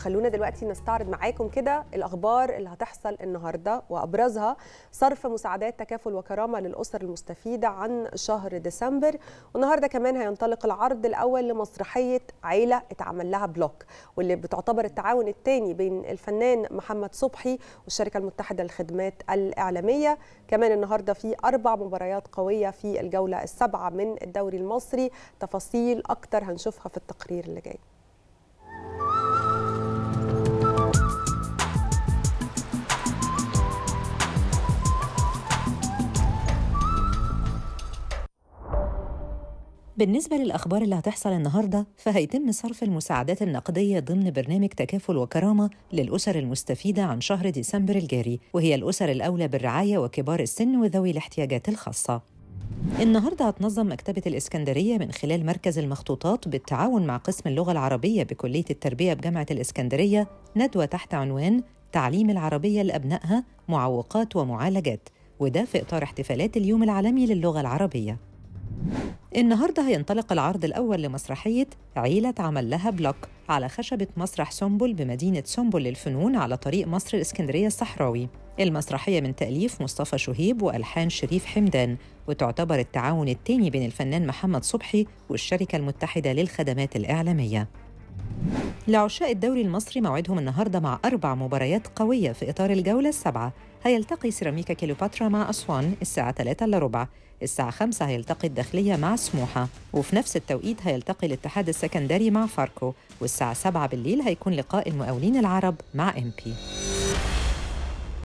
خلونا دلوقتي نستعرض معاكم كده الأخبار اللي هتحصل النهارده وأبرزها. صرف مساعدات تكافل وكرامة للأسر المستفيدة عن شهر ديسمبر. والنهاردة كمان هينطلق العرض الأول لمسرحية عيلة اتعمل لها بلوك واللي بتعتبر التعاون الثاني بين الفنان محمد صبحي والشركة المتحدة للخدمات الإعلامية. كمان النهارده في أربع مباريات قوية في الجولة السابعة من الدوري المصري. تفاصيل أكتر هنشوفها في التقرير اللي جاي. بالنسبة للأخبار اللي هتحصل النهاردة فهيتم صرف المساعدات النقدية ضمن برنامج تكافل وكرامة للأسر المستفيدة عن شهر ديسمبر الجاري وهي الأسر الأولى بالرعاية وكبار السن وذوي الاحتياجات الخاصة. النهارده هتنظم مكتبة الإسكندرية من خلال مركز المخطوطات بالتعاون مع قسم اللغة العربية بكلية التربية بجامعة الإسكندرية ندوة تحت عنوان تعليم العربية لأبنائها معوقات ومعالجات وده في إطار احتفالات اليوم العالمي للغة العربية. النهارده هينطلق العرض الأول لمسرحية عيلة عمل لها بلوك على خشبة مسرح سنبل بمدينة سنبل للفنون على طريق مصر الإسكندرية الصحراوي. المسرحية من تأليف مصطفى شهيب وألحان شريف حمدان وتعتبر التعاون الثاني بين الفنان محمد صبحي والشركة المتحدة للخدمات الإعلامية. لعشاء الدوري المصري موعدهم النهارده مع أربع مباريات قوية في إطار الجولة السابعة. هيلتقي سيراميكا كيلوباترا مع أسوان الساعة 3 إلا ربع. الساعة 5 هيلتقي الداخلية مع سموحة. وفي نفس التوقيت هيلتقي الاتحاد السكندري مع فاركو. والساعة 7 بالليل هيكون لقاء المقاولين العرب مع إمبي